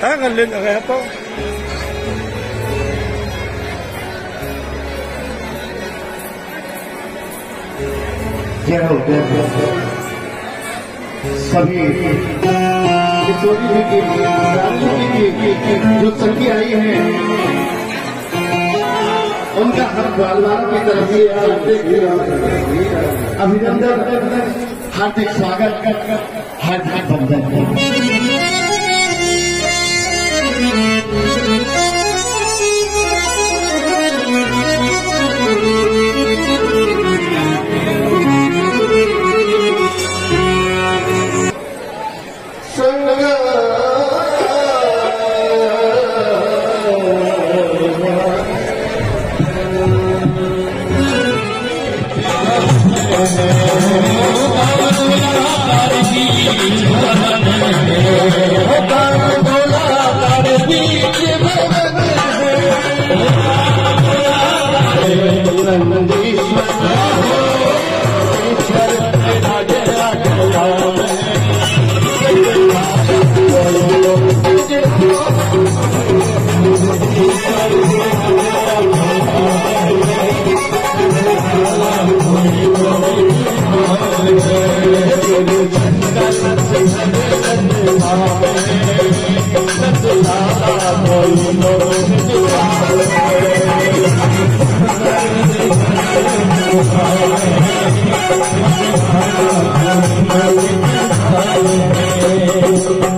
Tagalin ang सभी किशोरी जी की राजू जी की जो सखी आई है उनका हर बाल की तरफ से अभिनंदन हार्दिक स्वागत हार्दिक बंधन ينھورن ۾ اوتھن ڏاڙا ڪردي اے تن پا میں